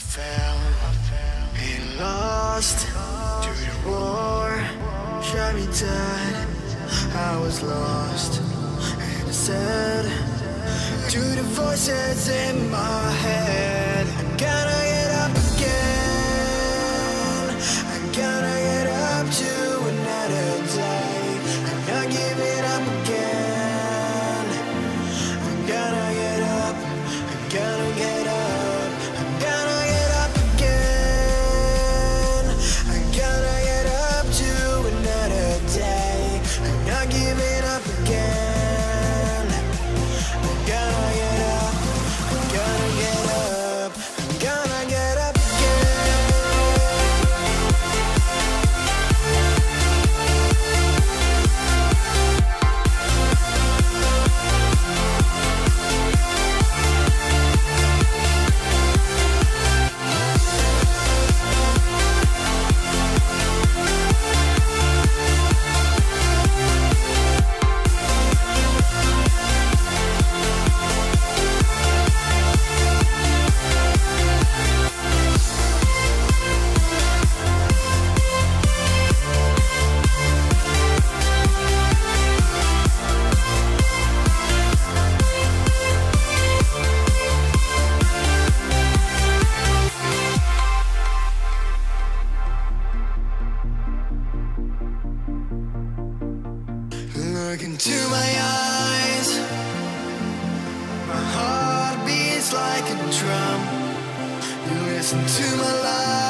fell and lost to the war. Shot me dead. I was lost and I said to the voices in my head, Look into my eyes. My heart beats like a drum. You listen to my lies.